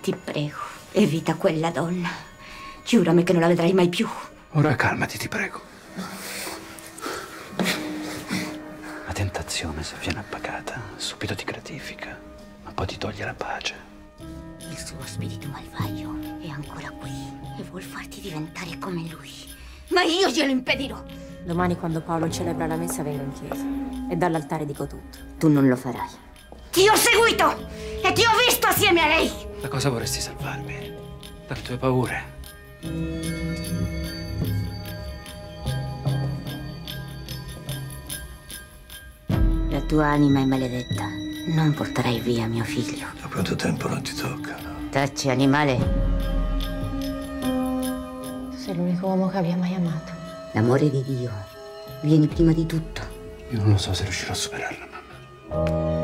Ti prego, evita quella donna. Giurami che non la vedrai mai più. Ora calmati, ti prego. La tentazione, se viene appagata, subito ti gratifica, ma poi ti toglie la pace. Il suo spirito malvagio è ancora qui e vuol farti diventare come lui. Ma io glielo impedirò. Domani quando Paolo celebra la messa vengo in chiesa e dall'altare dico tutto. Tu non lo farai. Ti ho seguito e ti ho visto assieme a lei. Da cosa vorresti salvarmi? Dalle tue paure? La tua anima è maledetta. Non porterai via mio figlio. Da quanto tempo non ti toccano? Tacci, animale. Sei l'unico uomo che abbia mai amato. L'amore di Dio vieni prima di tutto. Io non lo so se riuscirò a superarla, mamma.